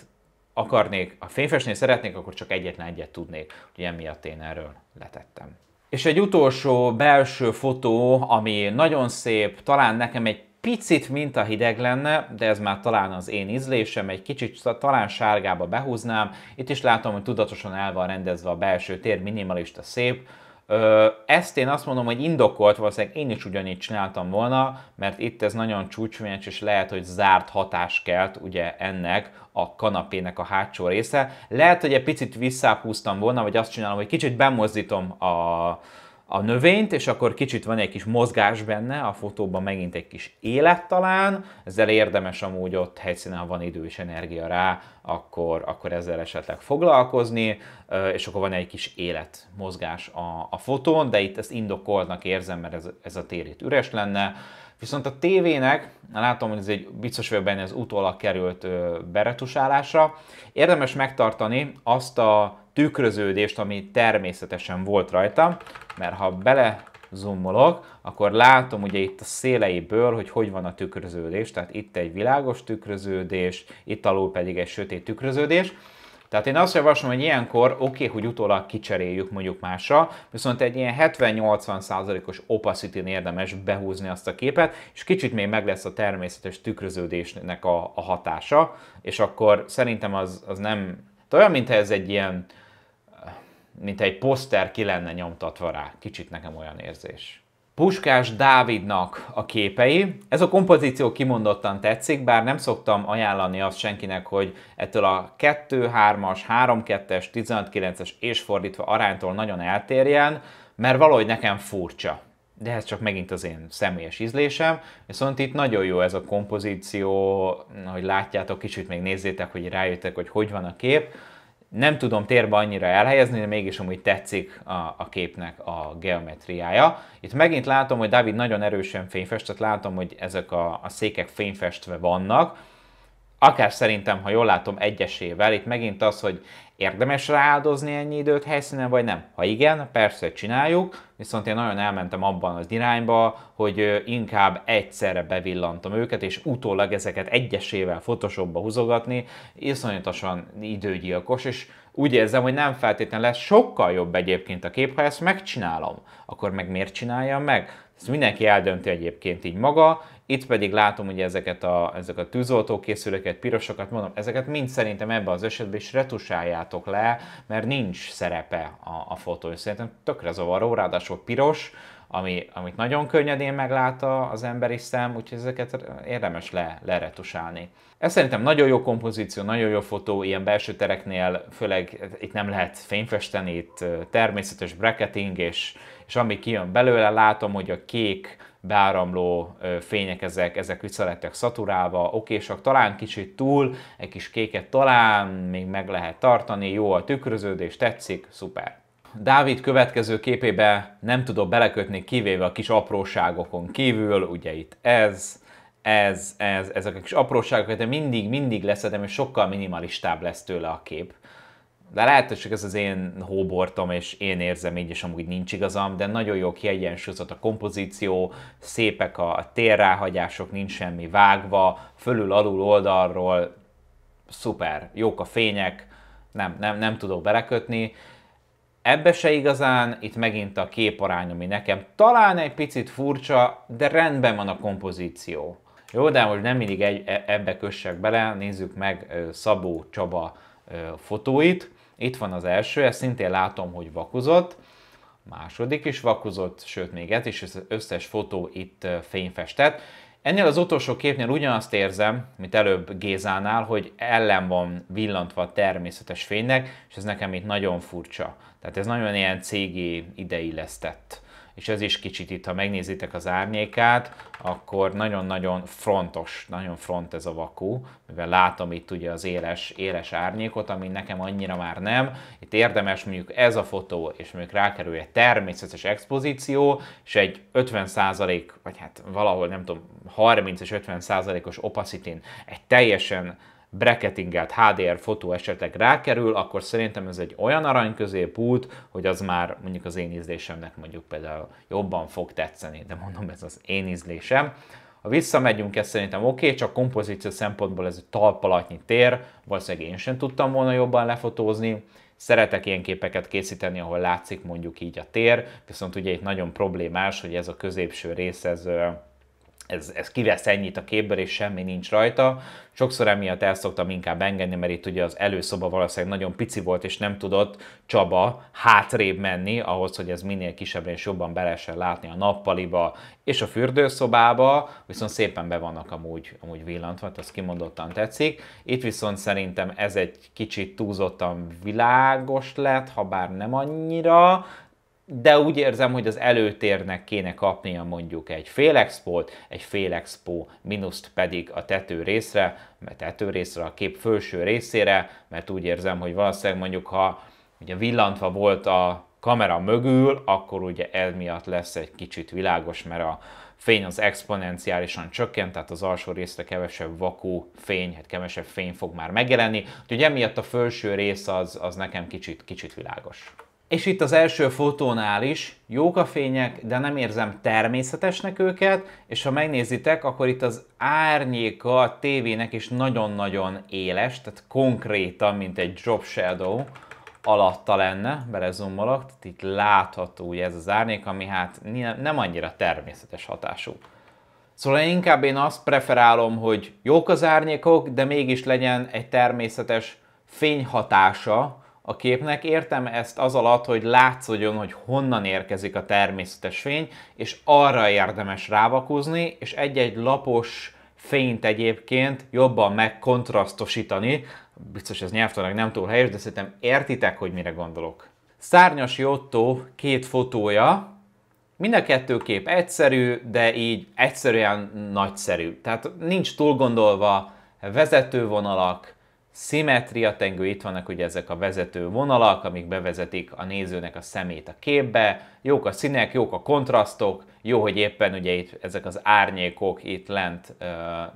akarnék, ha fényfestni szeretnék, akkor csak egyetlen egyet tudnék. Úgyhogy emiatt én erről letettem. És egy utolsó belső fotó, ami nagyon szép, talán nekem egy picit minta hideg lenne, de ez már talán az én ízlésem, egy kicsit talán sárgába behúznám. Itt is látom, hogy tudatosan el van rendezve a belső tér, minimalista szép. Ezt én azt mondom, hogy indokolt, valószínűleg én is ugyanígy csináltam volna, mert itt ez nagyon csúcsvényes, és lehet, hogy zárt hatás kelt ugye ennek a kanapének a hátsó része. Lehet, hogy egy picit visszápúztam volna, vagy azt csinálom, hogy kicsit bemozdítom a, a növényt, és akkor kicsit van egy kis mozgás benne, a fotóban megint egy kis élet talán, ezzel érdemes amúgy ott helyszínen, ha van idő és energia rá, akkor, akkor ezzel esetleg foglalkozni, és akkor van egy kis élet, mozgás a, a fotón, de itt ezt indokoltnak érzem, mert ez, ez a tér itt üres lenne. Viszont a tévének, látom, hogy ez egy biztos vagyok benne, ez utólag került beretusálásra, érdemes megtartani azt a tükröződést, ami természetesen volt rajta, mert ha bele zoomolok, akkor látom ugye itt a széleiből, hogy hogy van a tükröződés, tehát itt egy világos tükröződés, itt alul pedig egy sötét tükröződés, tehát én azt javaslom, hogy ilyenkor oké, okay, hogy utólag kicseréljük mondjuk másra, viszont egy ilyen 70-80%-os opacity érdemes behúzni azt a képet, és kicsit még meg lesz a természetes tükröződésnek a, a hatása, és akkor szerintem az, az nem... Olyan, mintha ez egy ilyen mint egy poszter ki lenne nyomtatva rá. Kicsit nekem olyan érzés. Puskás Dávidnak a képei. Ez a kompozíció kimondottan tetszik, bár nem szoktam ajánlani azt senkinek, hogy ettől a 2-3-as, 3-2-es, 15-9-es és fordítva aránytól nagyon eltérjen, mert valahogy nekem furcsa. De ez csak megint az én személyes ízlésem. Viszont itt nagyon jó ez a kompozíció, hogy látjátok, kicsit még nézzétek, hogy rájöttek, hogy hogy van a kép nem tudom térbe annyira elhelyezni, de mégis amúgy tetszik a, a képnek a geometriája. Itt megint látom, hogy David nagyon erősen fényfestett, látom, hogy ezek a, a székek fényfestve vannak, akár szerintem, ha jól látom, egyesével, itt megint az, hogy érdemes rááldozni ennyi időt helyszínen, vagy nem? Ha igen, persze csináljuk, viszont én nagyon elmentem abban az irányba, hogy inkább egyszerre bevillantom őket, és utólag ezeket egyesével Photoshopba húzogatni, iszonyatosan időgyilkos, és úgy érzem, hogy nem feltétlenül lesz sokkal jobb egyébként a kép, ha ezt megcsinálom. Akkor meg miért csináljam meg? Ezt mindenki eldönti egyébként így maga, itt pedig látom hogy ezeket a, ezek a tűzoltókészülőket, pirosokat, mondom, ezeket mind szerintem ebben az esetben is retusáljátok le, mert nincs szerepe a, a fotó. Szerintem tökre zavaró, ráadásul piros, ami, amit nagyon könnyedén meglát az emberi szem, úgyhogy ezeket érdemes le, leretusálni. Ez szerintem nagyon jó kompozíció, nagyon jó fotó, ilyen belső tereknél, főleg itt nem lehet fényfesteni, itt természetes bracketing, és, és ami kijön belőle, látom, hogy a kék beáramló fények, ezek, ezek vissza lettek szaturálva, okésak, talán kicsit túl, egy kis kéket talán még meg lehet tartani, jó a tükröződés, tetszik, szuper. Dávid következő képébe nem tudok belekötni, kivéve a kis apróságokon kívül, ugye itt ez, ez, ez, ezek a kis apróságok, de mindig, mindig leszedem, és sokkal minimalistább lesz tőle a kép. De lehet, hogy csak ez az én hóbortom, és én érzem így, és amúgy nincs igazam, de nagyon jó kiegyensúlyozott a kompozíció, szépek a térráhagyások, nincs semmi vágva, fölül, alul, oldalról, szuper, jók a fények, nem, nem, nem tudok belekötni. Ebbe se igazán, itt megint a képarány, ami nekem talán egy picit furcsa, de rendben van a kompozíció. Jó, de most nem mindig egy, e, ebbe kössek bele, nézzük meg Szabó Csaba fotóit. Itt van az első, ezt szintén látom, hogy vakuzott. Második is vakuzott, sőt még ez is, az összes fotó itt fényfestett. Ennél az utolsó képnél ugyanazt érzem, mint előbb Gézánál, hogy ellen van villantva a természetes fénynek, és ez nekem itt nagyon furcsa. Tehát ez nagyon ilyen cégi ideillesztett. És ez is kicsit itt, ha megnézitek az árnyékát, akkor nagyon-nagyon frontos, nagyon front ez a vakú, mivel látom itt ugye az éles, éles árnyékot, ami nekem annyira már nem. Itt érdemes mondjuk ez a fotó, és mondjuk rákerül egy természetes expozíció, és egy 50% vagy hát valahol nem tudom, 30 és 50%-os opacitin, egy teljesen bracketingelt HDR fotó esetleg rákerül, akkor szerintem ez egy olyan arany középút, hogy az már mondjuk az én ízlésemnek mondjuk például jobban fog tetszeni, de mondom, ez az én ízlésem. Ha visszamegyünk, ez szerintem oké, okay, csak kompozíció szempontból ez egy talpalatnyi tér, valószínűleg én sem tudtam volna jobban lefotózni. Szeretek ilyen képeket készíteni, ahol látszik mondjuk így a tér, viszont ugye itt nagyon problémás, hogy ez a középső rész, ez ez, ez kivesz ennyit a képből, és semmi nincs rajta. Sokszor emiatt el szoktam inkább engedni, mert itt ugye az előszoba valószínűleg nagyon pici volt, és nem tudott Csaba hátrébb menni, ahhoz, hogy ez minél kisebbre és jobban be lehessen látni a nappaliba és a fürdőszobába, viszont szépen be vannak amúgy, amúgy villantva, tehát az kimondottan tetszik. Itt viszont szerintem ez egy kicsit túlzottan világos lett, ha bár nem annyira, de úgy érzem, hogy az előtérnek kéne kapnia mondjuk egy fél expót, egy fél expó minuszt pedig a tető részre, mert tető részre, a kép felső részére, mert úgy érzem, hogy valószínűleg mondjuk ha ugye villantva volt a kamera mögül, akkor ugye ez miatt lesz egy kicsit világos, mert a fény az exponenciálisan csökkent, tehát az alsó részre kevesebb vakú fény, hát kevesebb fény fog már megjelenni, úgyhogy emiatt a felső rész az, az nekem kicsit, kicsit világos. És itt az első fotónál is jók a fények, de nem érzem természetesnek őket, és ha megnézitek, akkor itt az árnyéka a tévének is nagyon-nagyon éles, tehát konkrétan, mint egy drop shadow alatta lenne, belezumolok, tehát itt látható ugye ez az árnyék, ami hát nem annyira természetes hatású. Szóval inkább én azt preferálom, hogy jók az árnyékok, de mégis legyen egy természetes fényhatása, a képnek. Értem ezt az alatt, hogy látszódjon, hogy honnan érkezik a természetes fény, és arra érdemes rávakuzni, és egy-egy lapos fényt egyébként jobban megkontrasztosítani. Biztos ez nyelvtanak nem túl helyes, de szerintem értitek, hogy mire gondolok. Szárnyas Jotto két fotója, Mind a kettő kép egyszerű, de így egyszerűen nagyszerű. Tehát nincs túl gondolva vezetővonalak, Szimetria tengő, itt vannak ugye ezek a vezető vonalak, amik bevezetik a nézőnek a szemét a képbe, jók a színek, jók a kontrasztok, jó, hogy éppen ugye itt ezek az árnyékok itt lent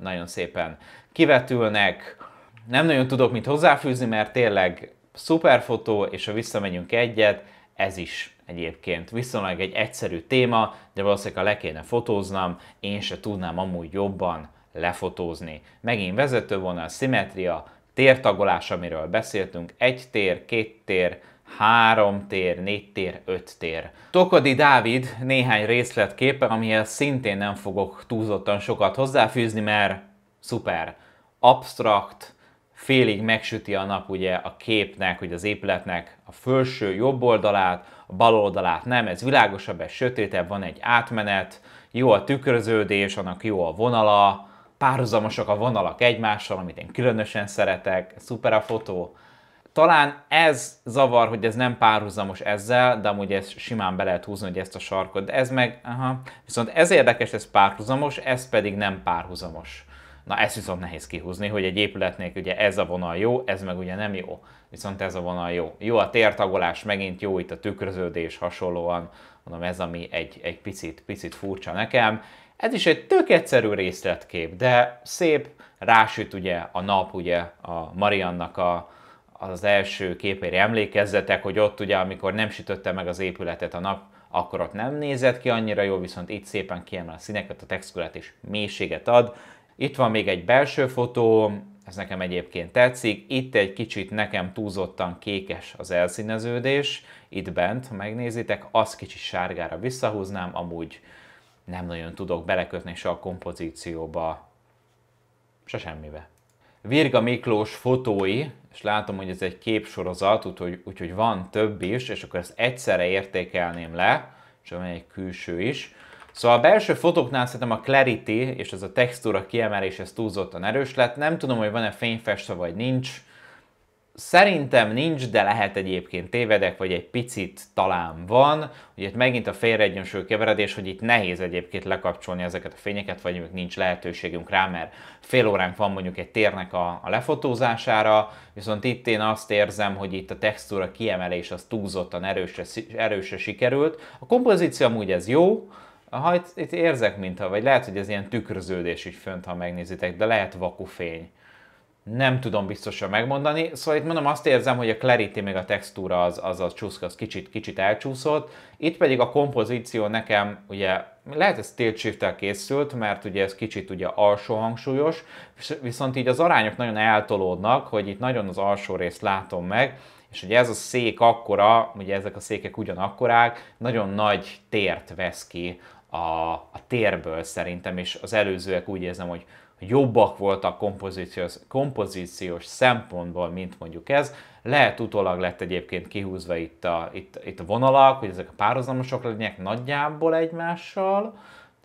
nagyon szépen kivetülnek. Nem nagyon tudok mit hozzáfűzni, mert tényleg szuper fotó, és ha visszamegyünk egyet, ez is egyébként viszonylag egy egyszerű téma, de valószínűleg ha le kéne fotóznom, én se tudnám amúgy jobban lefotózni. Megint vezetővonal, szimetria, tértagolás, amiről beszéltünk, egy tér, két tér, három tér, négy tér, öt tér. Tokodi Dávid néhány részletképe, amihez szintén nem fogok túlzottan sokat hozzáfűzni, mert szuper, abstrakt, félig megsüti a nap ugye a képnek, ugye az épületnek a felső jobb oldalát, a bal oldalát nem, ez világosabb, ez sötétebb, van egy átmenet, jó a tükröződés, annak jó a vonala, párhuzamosak a vonalak egymással, amit én különösen szeretek, szuper a fotó. Talán ez zavar, hogy ez nem párhuzamos ezzel, de amúgy ez simán be lehet húzni, hogy ezt a sarkot, de ez meg, aha. Viszont ez érdekes, ez párhuzamos, ez pedig nem párhuzamos. Na ezt viszont nehéz kihúzni, hogy egy épületnél ugye ez a vonal jó, ez meg ugye nem jó, viszont ez a vonal jó. Jó a tértagolás, megint jó itt a tükröződés hasonlóan, mondom ez ami egy, egy picit, picit furcsa nekem. Ez is egy tök egyszerű részletkép, de szép, rásüt ugye a nap, ugye a Mariannak a, az első képére emlékezzetek, hogy ott ugye, amikor nem sütötte meg az épületet a nap, akkor ott nem nézett ki annyira jó, viszont itt szépen kiemel a színeket, a textúrát és mélységet ad. Itt van még egy belső fotó, ez nekem egyébként tetszik. Itt egy kicsit nekem túlzottan kékes az elszíneződés, itt bent, ha megnézitek, azt kicsit sárgára visszahúznám, amúgy nem nagyon tudok belekötni se a kompozícióba, se semmibe. Virga Miklós fotói, és látom, hogy ez egy képsorozat, úgyhogy, úgyhogy van több is, és akkor ezt egyszerre értékelném le, és van egy külső is. Szóval a belső fotóknál szerintem a clarity és ez a textúra kiemelés ez túlzottan erős lett. Nem tudom, hogy van-e fényfestve vagy nincs. Szerintem nincs, de lehet egyébként tévedek, vagy egy picit talán van. Ugye itt megint a félreegyensúly keveredés, hogy itt nehéz egyébként lekapcsolni ezeket a fényeket, vagy még nincs lehetőségünk rá, mert fél óránk van mondjuk egy térnek a, a lefotózására, viszont itt én azt érzem, hogy itt a textúra kiemelés az túlzottan erősre, erősre sikerült. A kompozíció amúgy ez jó, ha itt, itt érzek, mintha, vagy lehet, hogy ez ilyen tükröződés is fönt, ha megnézitek, de lehet vakufény nem tudom biztosan megmondani. Szóval itt mondom, azt érzem, hogy a clarity még a textúra az, az a csúszka, az kicsit, kicsit elcsúszott. Itt pedig a kompozíció nekem, ugye lehet ez tilt shift készült, mert ugye ez kicsit ugye alsó hangsúlyos, viszont így az arányok nagyon eltolódnak, hogy itt nagyon az alsó részt látom meg, és ugye ez a szék akkora, ugye ezek a székek ugyanakkorák, nagyon nagy tért vesz ki a, a térből szerintem, és az előzőek úgy érzem, hogy jobbak voltak kompozíciós, kompozíciós szempontból, mint mondjuk ez. Lehet utólag lett egyébként kihúzva itt a, itt, itt a vonalak, hogy ezek a párhuzamosok legyenek nagyjából egymással,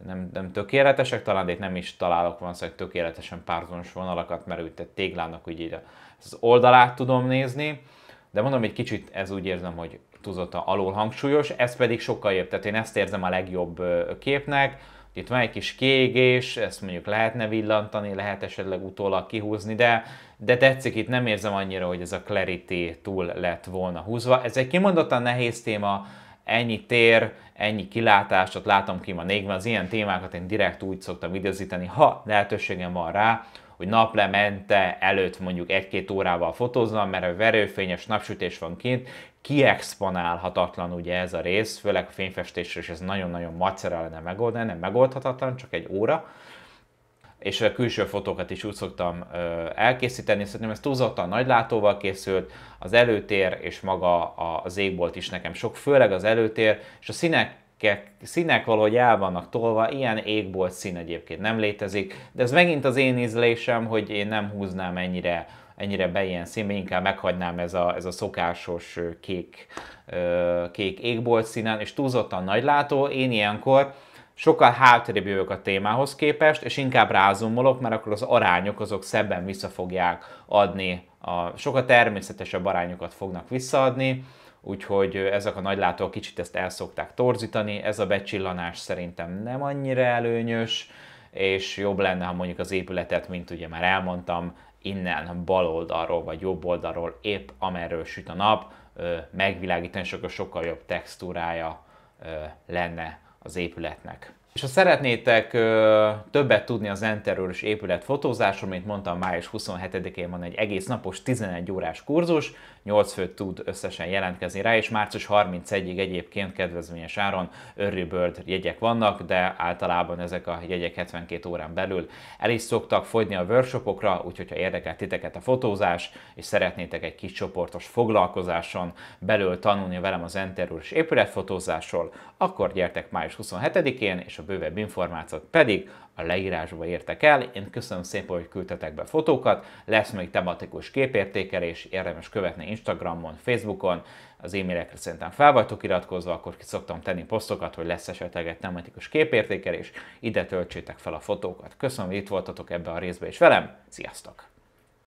nem, nem tökéletesek, talán de itt nem is találok van szóval tökéletesen párhuzamos vonalakat, mert itt egy téglának úgy így az oldalát tudom nézni, de mondom, egy kicsit ez úgy érzem, hogy túlzottan alul hangsúlyos, ez pedig sokkal jobb, tehát én ezt érzem a legjobb képnek, itt van egy kis kiégés, ezt mondjuk lehetne villantani, lehet esetleg utólag kihúzni, de, de tetszik, itt nem érzem annyira, hogy ez a clarity túl lett volna húzva. Ez egy kimondottan nehéz téma, ennyi tér, ennyi kilátásot látom ki ma négben, az ilyen témákat én direkt úgy szoktam videózítani, ha lehetőségem van rá, hogy naplemente előtt mondjuk egy-két órával fotóznom, mert a verőfényes napsütés van kint, kiexponálhatatlan ugye ez a rész, főleg a fényfestésre, és ez nagyon-nagyon macera lenne megoldani, nem megoldhatatlan, csak egy óra. És a külső fotókat is úgy szoktam elkészíteni, szerintem ez túlzottan nagylátóval készült, az előtér és maga az égbolt is nekem sok, főleg az előtér, és a színek színek valahogy el vannak tolva, ilyen égbolt szín egyébként nem létezik, de ez megint az én ízlésem, hogy én nem húznám ennyire, ennyire be ilyen színbe, inkább meghagynám ez a, ez a szokásos kék, kék égbolt színen, és túlzottan nagylátó, én ilyenkor sokkal hátrébb jövök a témához képest, és inkább rázumolok, mert akkor az arányok azok szebben vissza fogják adni, a, sokkal természetesebb arányokat fognak visszaadni, úgyhogy ezek a nagylátók kicsit ezt el szokták torzítani, ez a becsillanás szerintem nem annyira előnyös, és jobb lenne, ha mondjuk az épületet, mint ugye már elmondtam, innen bal oldalról vagy jobb oldalról épp amerről süt a nap, megvilágítani, és akkor sokkal jobb textúrája lenne az épületnek. És ha szeretnétek többet tudni az Enterőrös épület fotózásról, mint mondtam, május 27-én van egy egész napos 11 órás kurzus, 8 fő tud összesen jelentkezni rá, és március 31-ig egyébként kedvezményes áron Early Bird jegyek vannak, de általában ezek a jegyek 72 órán belül el is szoktak fogyni a workshopokra, úgyhogy ha érdekel titeket a fotózás, és szeretnétek egy kis csoportos foglalkozáson belül tanulni velem az Enterőrös épületfotózásról, akkor gyertek május 27-én, és a bővebb információt pedig a leírásba értek el. Én köszönöm szépen, hogy küldtetek be fotókat, lesz még tematikus képértékelés, érdemes követni Instagramon, Facebookon, az e-mailekre szerintem fel vagytok iratkozva, akkor ki szoktam tenni posztokat, hogy lesz esetleg egy tematikus képértékelés, ide töltsétek fel a fotókat. Köszönöm, hogy itt voltatok ebbe a részbe is velem, sziasztok!